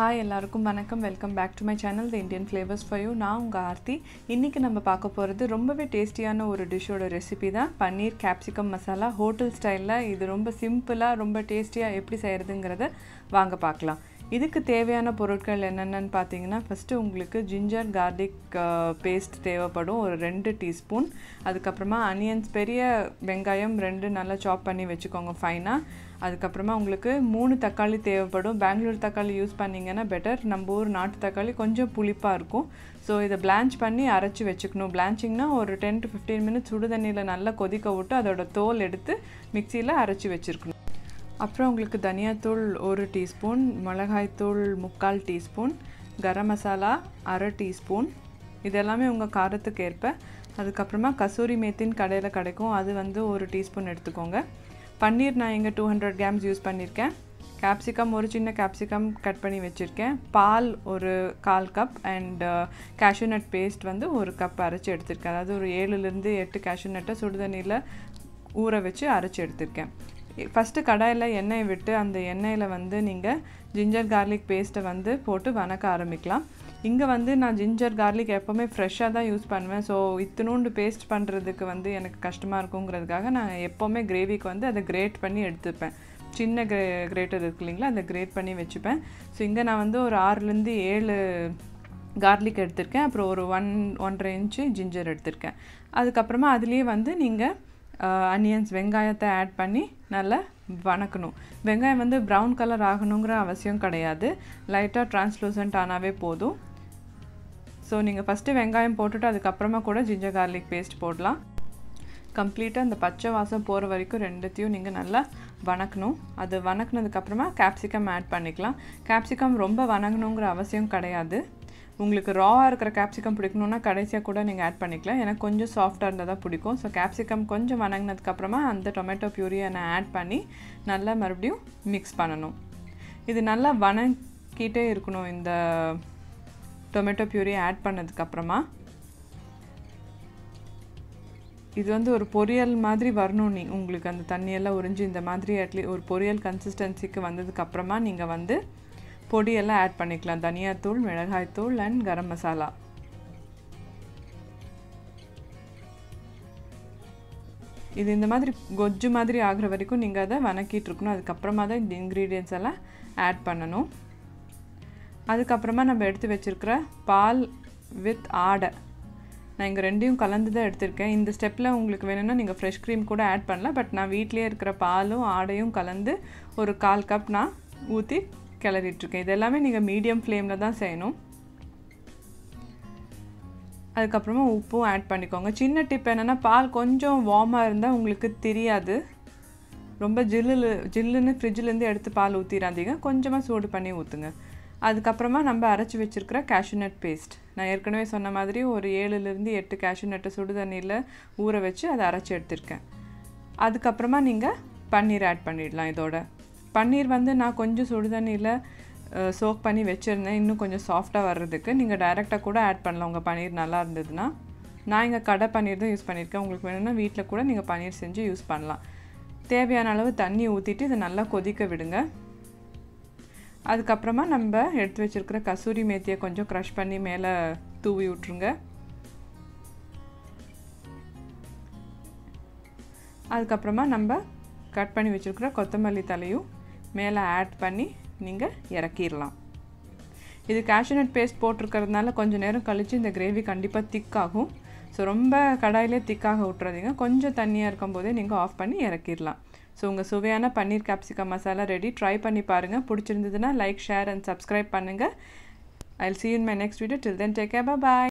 Hi எல்லாருக்கும் வணக்கம். Welcome back to my channel the Indian flavours for you நான் உங்கள் ஆர்த்தி. இன்றைக்கி நம்ம பார்க்க போகிறது ரொம்பவே டேஸ்டியான ஒரு டிஷ்ஷோட ரெசிபி தான். பன்னீர் கேப்சிகம் மசாலா ஹோட்டல் ஸ்டைலில் இது ரொம்ப சிம்பிளாக ரொம்ப டேஸ்டியாக எப்படி செய்கிறதுங்கிறத வாங்க பார்க்கலாம். இதுக்கு தேவையான பொருட்கள் என்னென்னு பார்த்தீங்கன்னா ஃபஸ்ட்டு உங்களுக்கு ஜிஞ்சர் கார்லிக் பேஸ்ட் தேவைப்படும். ஒரு ரெண்டு டீஸ்பூன். அதுக்கப்புறமா அனியன்ஸ் பெரிய வெங்காயம் ரெண்டு நல்லா சாப் பண்ணி வச்சுக்கோங்க ஃபைனாக அதுக்கப்புறமா உங்களுக்கு மூணு தக்காளி தேவைப்படும். பெங்களூர் தக்காளி யூஸ் பண்ணிங்கன்னா பெட்டர் நம்ம ஊர் நாட்டு தக்காளி கொஞ்சம் புளிப்பாக இருக்கும். ஸோ இதை பிளான்ச் பண்ணி அரைச்சி வச்சுக்கணும். பிளான்ச்சிங்னா ஒரு டென் டு ஃபிஃப்டீன் மினிட்ஸ் சுடு தண்ணியில் நல்லா கொதிக்க விட்டு அதோட தோல் எடுத்து மிக்சியில் அரைச்சி வச்சுருக்கணும். அப்புறம் உங்களுக்கு தனியாத்தூள் ஒரு டீஸ்பூன் மிளகாய்த்தூள் முக்கால் டீஸ்பூன் கரம் மசாலா அரை டீஸ்பூன். இதெல்லாமே உங்கள் காரத்துக்கு ஏற்ப. அதுக்கப்புறமா கசூரி மேத்தின் கடையில் கிடைக்கும். அது வந்து ஒரு டீஸ்பூன் எடுத்துக்கோங்க. பன்னீர் நான் இங்கே டூ ஹண்ட்ரட் கிராம்ஸ் யூஸ் பண்ணியிருக்கேன். கேப்சிகம் ஒரு சின்ன கேப்சிகம் கட் பண்ணி வச்சுருக்கேன். பால் ஒரு கால் cup and cashew nut paste வந்து ஒரு கப் அரைச்சி எடுத்திருக்கேன். அதாவது ஒரு ஏழுலேருந்து எட்டு கேஷ்யூ நட்டை சுடுதண்ணியில் ஊற வச்சு அரைச்சி எடுத்திருக்கேன். ஃபஸ்ட்டு கடாயில் எண்ணெய் விட்டு அந்த எண்ணெயில் வந்து நீங்கள் ஜிஞ்சர் கார்லிக் பேஸ்ட்டை வந்து போட்டு வணக்க ஆரம்பிக்கலாம். இங்கே வந்து நான் ஜிஞ்சர் கார்லிக் எப்போவுமே ஃப்ரெஷ்ஷாக தான் யூஸ் பண்ணுவேன். ஸோ இத்தினூண்டு பேஸ்ட் பண்ணுறதுக்கு வந்து எனக்கு கஷ்டமாக இருக்குங்கிறதுக்காக நான் எப்போவுமே கிரேவிக்கு வந்து அதை கிரேட் பண்ணி எடுத்துப்பேன். சின்ன கிரே கிரேட்டர் இருக்கு இல்லைங்களா? அதை கிரேட் பண்ணி வச்சுப்பேன். ஸோ இங்கே நான் வந்து ஒரு ஆறுலேருந்து ஏழு கார்லிக் எடுத்திருக்கேன். அப்புறம் ஒரு ஒன் ஒன்றரை இன்ச்சு ஜிஞ்சர் எடுத்திருக்கேன். அதுக்கப்புறமா அதுலேயே வந்து நீங்கள் அனியன்ஸ் வெங்காயத்தை ஆட் பண்ணி நல்லா வணக்கணும். வெங்காயம் வந்து ப்ரௌன் கலர் ஆகணுங்கிற அவசியம் கிடையாது. லைட்டாக டிரான்ஸ்லூசன்ட் ஆனாவே போதும். ஸோ நீங்கள் ஃபஸ்ட்டு வெங்காயம் போட்டுட்டு அதுக்கப்புறமா கூட ஜிஞ்சர் கார்லிக் பேஸ்ட் போடலாம். கம்ப்ளீட்டாக அந்த பச்சை வாசம் போகிற வரைக்கும் ரெண்டுத்தையும் நீங்கள் நல்லா வணக்கணும். அது வணக்கினதுக்கப்புறமா கேப்சிகம் ஆட் பண்ணிக்கலாம். கேப்சிகம் ரொம்ப வணங்கணுங்கிற அவசியம் கிடையாது. உங்களுக்கு ராவாக இருக்கிற கேப்சிகம் பிடிக்கணுன்னா கடைசியாக கூட நீங்கள் ஆட் பண்ணிக்கலாம். எனக்கு கொஞ்சம் சாஃப்டாக இருந்தால் தான் பிடிக்கும். ஸோ கேப்சிகம் கொஞ்சம் வணங்கினதுக்கப்புறமா அந்த டொமேட்டோ பியூரியை நான் ஆட் பண்ணி நல்லா மறுபடியும் மிக்ஸ் பண்ணணும். இது நல்லா வணங்கிட்டே இருக்கணும். இந்த டொமேட்டோ பியூரியை ஆட் பண்ணதுக்கப்புறமா இது வந்து ஒரு பொரியல் மாதிரி வரணும். நீ உங்களுக்கு அந்த தண்ணியெல்லாம் உறிஞ்சி இந்த மாதிரி அட்லீஸ்ட் ஒரு பொரியல் கன்சிஸ்டன்சிக்கு வந்ததுக்கப்புறமா நீங்கள் வந்து பொடியெல்லாம் ஆட் பண்ணிக்கலாம். தனியாத்தூள் மிளகாய்த்தூள் அண்ட் கரம் மசாலா. இது இந்த மாதிரி கொஜ்ஜு மாதிரி ஆகிற வரைக்கும் நீங்கள் அதை வணக்கிட்டு இருக்கணும். அதுக்கப்புறமா தான் இந்த இன்க்ரீடியன்ஸ் எல்லாம் ஆட் பண்ணணும். அதுக்கப்புறமா நம்ம எடுத்து வச்சுருக்கிற பால் வித் ஆடை. நான் இங்கே ரெண்டையும் கலந்து தான் எடுத்திருக்கேன். இந்த ஸ்டெப்பில் உங்களுக்கு வேணும்னா நீங்கள் ஃப்ரெஷ் க்ரீம் கூட ஆட் பண்ணலாம். பட் நான் வீட்லேயே இருக்கிற பாலும் ஆடையும் கலந்து ஒரு கால் கப் நான் ஊற்றி கிளறிட்டுருக்கேன். இது எல்லாமே நீங்கள் மீடியம் ஃப்ளேமில் தான் செய்யணும். அதுக்கப்புறமா உப்பும் ஆட் பண்ணிக்கோங்க. சின்ன டிப் என்னென்னா பால் கொஞ்சம் வார்மாக இருந்தால் உங்களுக்கு தெரியாது. ரொம்ப ஜில்லு ஜில்லுன்னு ஃப்ரிட்ஜிலேருந்து எடுத்து பால் ஊற்றிடாதீங்க கொஞ்சமாக சூடு பண்ணி ஊற்றுங்க அதுக்கப்புறமா நம்ம அரைச்சி வச்சுருக்கிற கேஷ்யூநட் பேஸ்ட் நான் ஏற்கனவே சொன்ன மாதிரி ஒரு ஏழுலேருந்து எட்டு கேஷ்யூநட்டை சுடு தண்ணியில் ஊற வச்சு அதை அரைச்சி எடுத்திருக்கேன். அதுக்கப்புறமா நீங்கள் பன்னீர் ஆட் பண்ணிடலாம் இதோட. பன்னீர் வந்து நான் கொஞ்சம் சுடு தண்ணியில் சோக் பண்ணி வச்சுருந்தேன். இன்னும் கொஞ்சம் சாஃப்டாக வர்றதுக்கு. நீங்கள் டைரெக்டாக கூட ஆட் பண்ணலாம். உங்கள் பன்னீர் நல்லா இருந்ததுன்னா. நான் இங்கே கடை பன்னீர் தான் யூஸ் பண்ணியிருக்கேன். உங்களுக்கு வேணும்னா வீட்டில் கூட நீங்கள் பன்னீர் செஞ்சு யூஸ் பண்ணலாம். தேவையான அளவு தண்ணி ஊற்றிட்டு இதை நல்லா கொதிக்க விடுங்க. அதுக்கப்புறமா நம்ம எடுத்து வச்சுருக்கிற கசூரி மேத்தியை கொஞ்சம் க்ரஷ் பண்ணி மேலே தூவி விட்ருங்க அதுக்கப்புறமா நம்ம கட் பண்ணி வச்சுருக்கிற கொத்தமல்லி தலையும் மேலே ஆட் பண்ணி நீங்கள் இறக்கிடலாம் இது கேஷ்யூநட் பேஸ்ட் போட்டிருக்கிறதுனால கொஞ்சம் நேரம் கழித்து இந்த கிரேவி கண்டிப்பாக திக்காகும் ஸோ ரொம்ப கடாயிலே திக்காக விட்றாதீங்க கொஞ்சம் தண்ணியாக இருக்கும் போதே நீங்கள் ஆஃப் பண்ணி இறக்கிடலாம் ஸோ உங்கள் சுவையான paneer capsicum masala ready try பண்ணி பாருங்கள் பிடிச்சிருந்ததுன்னா லைக் ஷேர் அண்ட் சப்ஸ்கிரைப் பண்ணுங்கள் I see in my next video till then take care bye